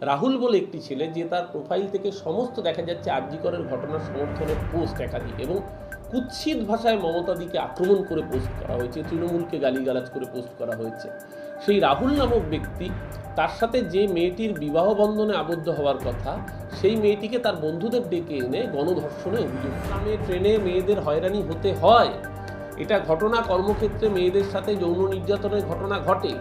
রাহুল বলে একটি ছেলে যে তার প্রোফাইল থেকে সমস্ত দেখা যাচ্ছে আর্যিকরের ঘটনার সমর্থনের পোস্ট একাধিক এবং কুৎসিত ভাষায় মমতাদিকে আক্রমণ করে পোস্ট করা হয়েছে, তৃণমূলকে গালিগালাজ করে পোস্ট করা হয়েছে। সেই রাহুল নামক ব্যক্তি তার সাথে যে মেয়েটির বিবাহ বন্ধনে আবদ্ধ হওয়ার কথা, সেই মেয়েটিকে তার বন্ধুদের ডেকে এনে গণধর্ষণে অভিযোগ। নামে ট্রেনে মেয়েদের হয়রানি হতে হয়। এটা ঘটনা কর্মক্ষেত্রে মেয়েদের সাথে যৌন নির্যাতনের ঘটনা ঘটে।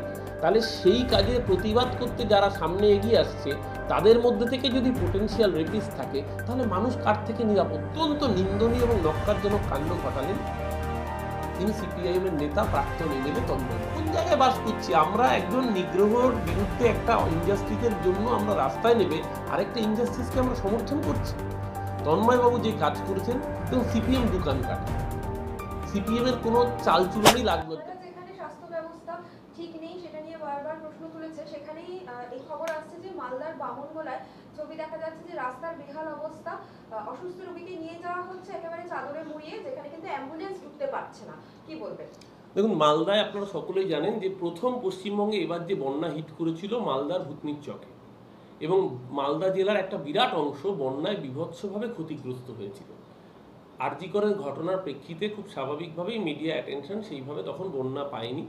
তাহলে সেই কাজের প্রতিবাদ করতে যারা সামনে এগিয়ে আসছে, তাদের মধ্যে থেকে যদি পোটেনশিয়াল রেপিস থাকে, তাহলে মানুষ কার থেকে নিরাপদ? অত্যন্ত নিন্দনীয় এবং নক্কারজনক কাণ্ড ঘটালেন। তিনি সিপিআইএম এর নেতা, প্রাক্তন এমএলএ তন্ময়। কোন জায়গায় বাস করছি? আমরা একজন নিগ্রহর বিরুদ্ধে একটা ইনজাস্টিসের জন্য আমরা রাস্তায় নেবে আরেকটা ইনজাস্টিসকে আমরা সমর্থন করছি। তন্ময়বাবু যে কাজ করেছেন এবং সিপিএম দোকান কাটে সিপিএম এর কোনো চালচুলনই লাগবে না। কলকাতা যেখানে স্বাস্থ্য ব্যবস্থা ঠিক নেই সেটা নিয়ে বারবার প্রশ্ন তুলেছে সেখানেই এই খবর আসছে যে মালদার বামনগোলায় ছবি দেখা যাচ্ছে যে রাস্তার বেহাল অবস্থা। অসুস্থ রোগীকে নিয়ে যাওয়া হচ্ছে একেবারে চাদরে মুড়িয়ে, যেখানে কিন্তু অ্যাম্বুলেন্স ঢুকতে পারছে না। কি বলবেন? দেখুন, মালদায় আপনারা সকলেই জানেন যে প্রথম পশ্চিমবঙ্গে এবার যে বন্যা হিট করেছিল মালদার ভূতনির চকে। এবং মালদা জেলার একটা বিরাট অংশ বন্যায় বিভৎসভাবে ক্ষতিগ্রস্ত হয়েছিল। আরজিকরের ঘটনার প্রেক্ষিতে খুব স্বাভাবিকভাবেই মিডিয়া অ্যাটেনশন সেইভাবে তখন বন্যা পায়নি।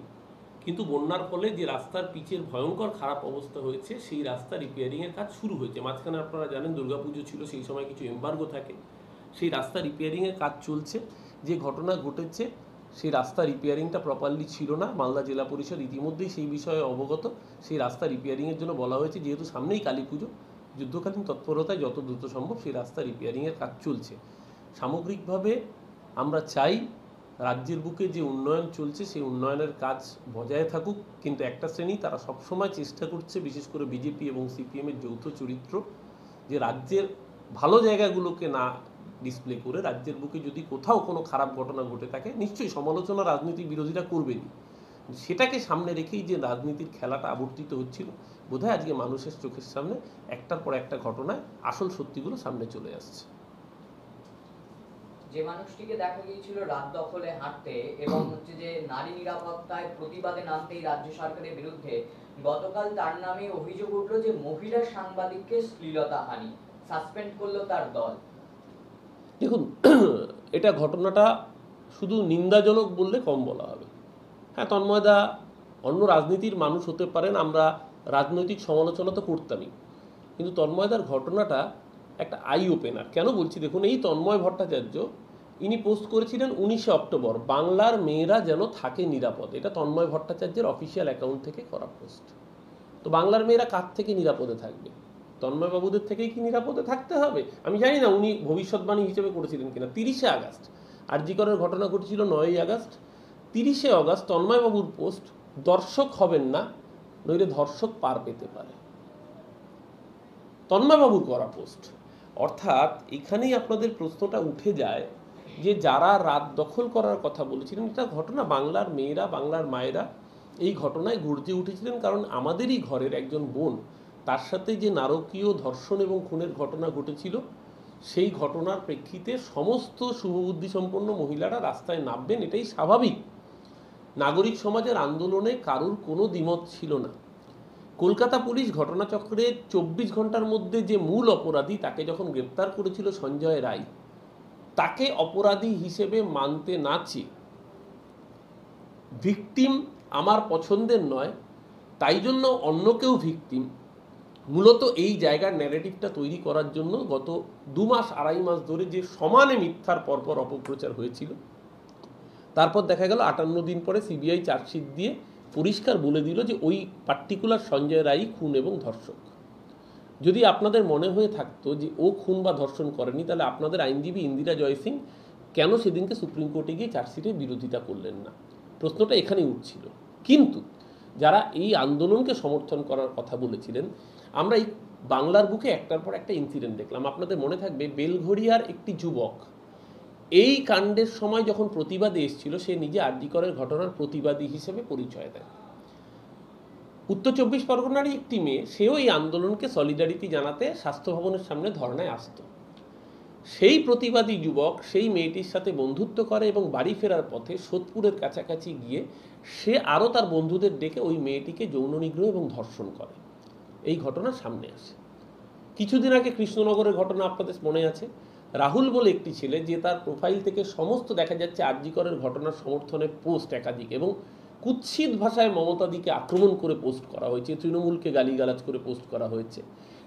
কিন্তু বন্যার ফলে যে রাস্তার পিচের ভয়ঙ্কর খারাপ অবস্থা হয়েছে, সেই রাস্তা রিপেয়ারিংয়ের কাজ শুরু হয়েছে। মাঝখানে আপনারা জানেন দুর্গাপুজো ছিল, সেই সময় কিছু এম্বার্গো থাকে। সেই রাস্তা রিপেয়ারিংয়ের কাজ চলছে। যে ঘটনা ঘটেছে, সেই রাস্তা রিপেয়ারিংটা প্রপারলি ছিল না। মালদা জেলা পরিষদ ইতিমধ্যেই সেই বিষয়ে অবগত। সেই রাস্তা রিপেয়ারিংয়ের জন্য বলা হয়েছে, যেহেতু সামনেই কালী পুজো, যুদ্ধকালীন তৎপরতায় যত দ্রুত সম্ভব সেই রাস্তা রিপেয়ারিংয়ের কাজ চলছে। সামগ্রিকভাবে আমরা চাই রাজ্যের বুকে যে উন্নয়ন চলছে, সেই উন্নয়নের কাজ বজায় থাকুক, কিন্তু একটা শ্রেণি তারা সবসময় চেষ্টা করছে, বিশেষ করে বিজেপি এবং সিপিএমের যৌথ চরিত্র, যে রাজ্যের ভালো জায়গাগুলোকে না ডিসপ্লে করে, রাজ্যের বুকে যদি কোথাও কোনো খারাপ ঘটনা ঘটে থাকে, নিশ্চয়ই সমালোচনা রাজনীতি বিরোধীরা করবেনই। সেটাকে সামনে রেখেই যে রাজনীতির খেলাটা আবর্তিত হচ্ছিল, বোধহয় আজকে মানুষের চোখের সামনে একটার পর একটা ঘটনায় আসল সত্যিগুলো সামনে চলে আসছে। যে মানুষটিকে দেখা গিয়েছিল রাত দখলে হাঁটতে এবং হচ্ছে যে নারী নিরাপত্তায় প্রতিবাদে নামতেই রাজ্য সরকারের বিরুদ্ধে, গতকাল তার নামে অভিযোগ উঠল যে মহিলা সাংবাদিককে শ্লীলতা হানি, সাসপেন্ড করল তার দল। দেখুন, এটা ঘটনাটা শুধু নিন্দাজনক বললে কম বলা হবে। হ্যাঁ তন্ময়দা অন্য রাজনীতির মানুষ হতে পারেন, আমরা রাজনৈতিক সমালোচনা তো করতামই। কিন্তু তন্ময়দার ঘটনাটা একটা আই ওপেনার কেন বলছি? দেখুন, এই তন্ময় ভট্টাচার্য, ইনি পোস্ট করেছিলেন উনিশে অক্টোবর। বাংলার মেয়েরা যেন থাকে নিরাপদ। এটা তন্ময় ভট্টাচার্যের অফিসিয়াল অ্যাকাউন্ট থেকে করা পোস্ট তো বাংলার মেয়েরা কার থেকে নিরাপদে থাকবে? তন্ময়বাবুদের থেকেই কি নিরাপদে থাকতে হবে? আমি জানি না, উনি ভবিষ্যৎবাণী হিসেবে করেছিলেন কিনা। তিরিশে আগস্ট, আরজিকরের ঘটনা ঘটেছিল নয়ই আগস্ট। তিরিশে আগস্ট তন্ময়বাবুর পোস্ট দর্শক হবেন না, নইলে ধর্ষক পার পেতে পারে। তন্ময়বাবুর করা পোস্ট অর্থাৎ এখানেই আপনাদের প্রশ্নটা উঠে যায় যে যারা রাত দখল করার কথা বলেছিলেন, এটা ঘটনা বাংলার মেয়েরা, বাংলার মায়েরা এই ঘটনায় গর্জে উঠেছিলেন কারণ আমাদেরই ঘরের একজন বোন, তার সাথে যে নারকীয় ধর্ষণ এবং খুনের ঘটনা ঘটেছিল, সেই ঘটনার প্রেক্ষিতে সমস্ত শুভবুদ্ধি সম্পন্ন মহিলারা রাস্তায় নামবেন, এটাই স্বাভাবিক। নাগরিক সমাজের আন্দোলনে কারুর কোনো দ্বিমত ছিল না। কলকাতা পুলিশ ঘটনাচক্রে চব্বিশ ঘণ্টার মধ্যে যে মূল অপরাধী তাকে যখন গ্রেপ্তার করেছিল সঞ্জয় রায়, তাকে অপরাধী হিসেবে মানতে না চেয়ে, ভিকটিম আমার পছন্দের নয়, তাই জন্য অন্য কেউ ভিকটিম, মূলত এই জায়গার ন্যারেটিভটা তৈরি করার জন্য গত দু মাস আড়াই মাস ধরে যে সমানে মিথ্যার পরপর অপপ্রচার হয়েছিল, তারপর দেখা গেল আটান্ন দিন পরে সিবিআই চার্জশিট দিয়ে পরিষ্কার বলে দিল যে ওই পার্টিকুলার সঞ্জয় রায় খুন এবং ধর্ষক। যদি আপনাদের মনে হয়ে থাকতো যে ও খুন বা ধর্ষণ করেনি, তাহলে আপনাদের আইনজীবী ইন্দিরা জয়সিং কেন সেদিনকে সুপ্রিম কোর্টে গিয়ে চার্জশিটের বিরোধিতা করলেন না? প্রশ্নটা এখানেই উঠছিল। কিন্তু যারা এই আন্দোলনকে সমর্থন করার কথা বলেছিলেন, আমরা এই বাংলার বুকে একটার পর একটা ইনসিডেন্ট দেখলাম। আপনাদের মনে থাকবে, বেলঘড়িয়ার একটি যুবক এই কাণ্ডের সময় যখন প্রতিবাদে এসেছিল, সে নিজে আরজিকরের ঘটনার প্রতিবাদী হিসেবে পরিচয় দেয়। উত্তর চব্বিশ পরগনারই একটি মেয়ে, সেও এই আন্দোলনকে সলিডারিটি জানাতে স্বাস্থ্য ভবনের সামনে ধর্নায় আসতো। সেই প্রতিবাদী যুবক সেই মেয়েটির সাথে বন্ধুত্ব করে এবং বাড়ি ফেরার পথে সোদপুরের কাছাকাছি গিয়ে সে আরও তার বন্ধুদের ডেকে ওই মেয়েটিকে যৌন নিগ্রহ এবং ধর্ষণ করে। এই ঘটনা সামনে আসে। কিছুদিন আগে কৃষ্ণনগরের ঘটনা আপনাদের মনে আছে। রাহুল বলে একটি ছেলে যে তার প্রোফাইল থেকে সমস্ত দেখা যাচ্ছে আরজিকরের ঘটনার সমর্থনে পোস্ট একাধিক এবং কুৎসিত ভাষায় মমতাদিকে আক্রমণ করে পোস্ট করা হয়েছে, তৃণমূলকে গালিগালাজ করে পোস্ট করা হয়েছে।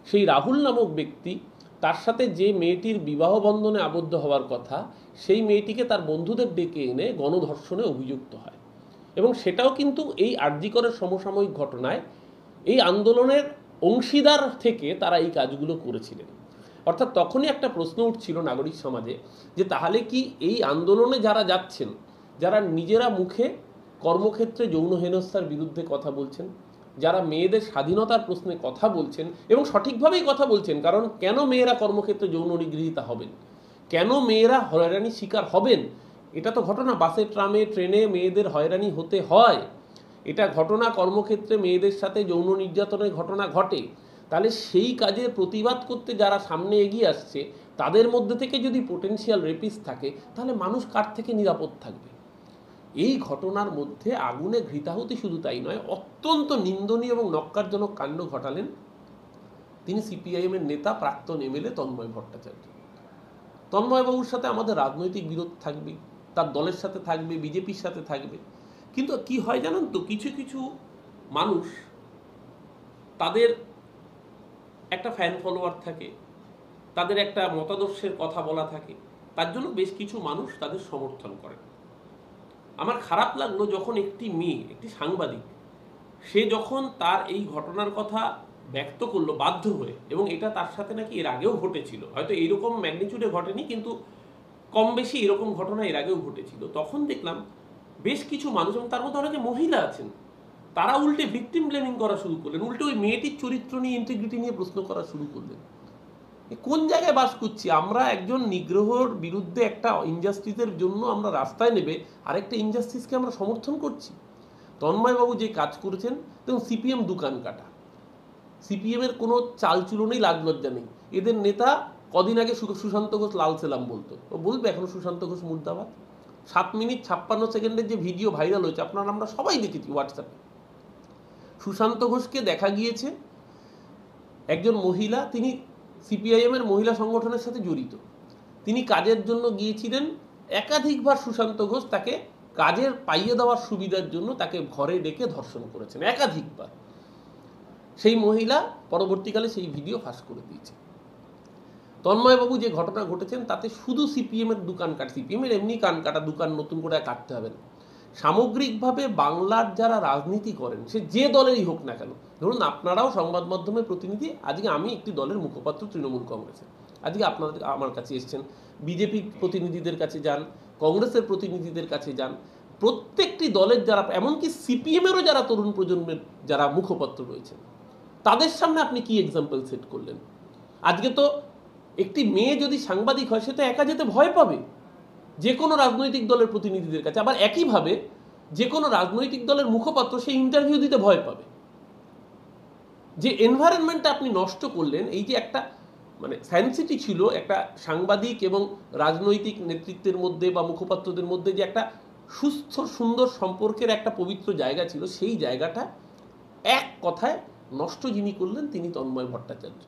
সেই রাহুল নামক ব্যক্তি তার সাথে যে মেয়েটির বিবাহ বন্ধনে আবদ্ধ হওয়ার কথা, সেই মেয়েটিকে তার বন্ধুদের ডেকে এনে গণধর্ষণে অভিযুক্ত হয়। এবং সেটাও কিন্তু এই আরজিকরের সমসাময়িক ঘটনায় এই আন্দোলনের অংশীদার থেকে তারা এই কাজগুলো করেছিলেন। অর্থাৎ তখনই একটা প্রশ্ন উঠছিল নাগরিক সমাজে যে তাহলে কি এই আন্দোলনে যারা যাচ্ছেন, যারা নিজেরা মুখে কর্মক্ষেত্রে যৌন হেনস্থার বিরুদ্ধে কথা বলছেন, যারা মেয়েদের স্বাধীনতার প্রশ্নে কথা বলছেন এবং সঠিকভাবেই কথা বলছেন, কারণ কেন মেয়েরা কর্মক্ষেত্রে যৌন নিগৃহীতা হবেন? কেন মেয়েরা হয়রানির শিকার হবেন? এটা তো ঘটনা, বাসে, ট্রামে, ট্রেনে মেয়েদের হয়রানি হতে হয়। এটা ঘটনা কর্মক্ষেত্রে মেয়েদের সাথে যৌন নির্যাতনের ঘটনা ঘটে। তাহলে সেই কাজের প্রতিবাদ করতে যারা সামনে এগিয়ে আসছে, তাদের মধ্যে থেকে যদি পোটেনশিয়াল রেপিস থাকে, তাহলে মানুষ কার থেকে নিরাপদ থাকবে? এই ঘটনার মধ্যে আগুনে ঘৃতাহুতি শুধু তাই নয়, অত্যন্ত নিন্দনীয় এবং নক্কারজনক কাণ্ড ঘটালেন তিনি সিপিআইএমের নেতা প্রাক্তন এমএলএ তন্ময় ভট্টাচার্য। তন্ময়বাবুর সাথে আমাদের রাজনৈতিক বিরোধ থাকবে, তার দলের সাথে থাকবে বিজেপির সাথে থাকবে। কিন্তু কি হয় জানেন তো, কিছু কিছু মানুষ তাদের একটা ফ্যান ফলোয়ার থাকে, তাদের একটা মতাদর্শের কথা বলা থাকে, তার জন্য বেশ কিছু মানুষ তাদের সমর্থন করে। আমার খারাপ লাগল যখন একটি মেয়ে, একটি সাংবাদিক, সে যখন তার এই ঘটনার কথা ব্যক্ত করল বাধ্য হয়ে, এবং এটা তার সাথে নাকি এর আগেও ঘটেছিল। হয়তো এইরকম ম্যাগনিচিউডে ঘটেনি, কিন্তু কম বেশি এরকম ঘটনা এর আগেও ঘটেছিল। তখন দেখলাম বেশ কিছু মানুষ, এবং তার মধ্যে অনেকে মহিলা আছেন তারা উল্টে ভিকটিম ব্লেমিং করা শুরু করলেন, উল্টে ওই মেয়েটির চরিত্র নিয়ে ইন্টিগ্রিটি নিয়ে প্রশ্ন করা শুরু করলেন। কোন জায়গায় বাস করছি? আমরা একজন নিগ্রহর বিরুদ্ধে একটা ইনজাস্টিসের জন্য আমরা রাস্তায় নেবে, আরেকটা ইনজাস্টিসকে আমরা সমর্থন করছি? তন্ময়বাবু যে কাজ করেছেন, দেখুন সিপিএম দোকান কাটা। সিপিএমের কোনো চালচুলো নেই, লাজ লজ্জা নেই। এদের নেতা কদিন আগে সুশান্ত ঘোষ লাল সেলাম বলতো। ও বলবে এখনও সুশান্ত ঘোষ মুর্দাবাদ। সাত মিনিট ছাপ্পান্ন সেকেন্ডের যে ভিডিও ভাইরাল হয়েছে, আপনারা আমরা সবাই দেখেছি হোয়াটসঅ্যাপে সুশান্ত ঘোষকে দেখা গিয়েছে। একজন মহিলা, তিনি সিপিআইএম এর মহিলা সংগঠনের সাথে জড়িত। তিনি কাজের জন্য গিয়েছিলেন। একাধিকবার সুশান্ত ঘোষ তাকে কাজের পাইয়ে দেওয়ার সুবিধার জন্য তাকে ঘরে ডেকে ধর্ষণ করেছেন, একাধিকবার। সেই মহিলা পরবর্তীকালে সেই ভিডিও ফাঁস করে দিয়েছে। তন্ময়বাবু যে ঘটনা ঘটেছেন, তাতে শুধু সিপিএম এর দোকান কাট সিপিএম এর এমনি কান কাটা, দোকান নতুন করে কাটতে হবে না। সামগ্রিকভাবে বাংলার যারা রাজনীতি করেন, সে যে দলেরই হোক না কেন, ধরুন আপনারাও সংবাদ মাধ্যমের প্রতিনিধি, আজকে আমি একটি দলের মুখপাত্র তৃণমূল কংগ্রেসের। আজকে আপনাদের আমার কাছে এসছেন, বিজেপি প্রতিনিধিদের কাছে যান, কংগ্রেসের প্রতিনিধিদের কাছে যান, প্রত্যেকটি দলের যারা, এমনকি সিপিএমেরও যারা তরুণ প্রজন্মের যারা মুখপাত্র রয়েছেন, তাদের সামনে আপনি কি এক্সাম্পল সেট করলেন? আজকে তো একটি মেয়ে যদি সাংবাদিক হয়, সে তো একা যেতে ভয় পাবে। যে কোনো রাজনৈতিক দলের প্রতিনিধিদের কাছে। আবার একইভাবে যে কোনো রাজনৈতিক দলের মুখপাত্র সেই ইন্টারভিউ দিতে ভয় পাবে। যে এনভায়রনমেন্টটা আপনি নষ্ট করলেন, এই যে একটা মানে ফ্যান্সিটি ছিল, একটা সাংবাদিক এবং রাজনৈতিক নেতৃত্বের মধ্যে বা মুখপাত্রদের মধ্যে যে একটা সুস্থ, সুন্দর সম্পর্কের একটা পবিত্র জায়গা ছিল, সেই জায়গাটা এক কথায় নষ্ট যিনি করলেন, তিনি তন্ময় ভট্টাচার্য।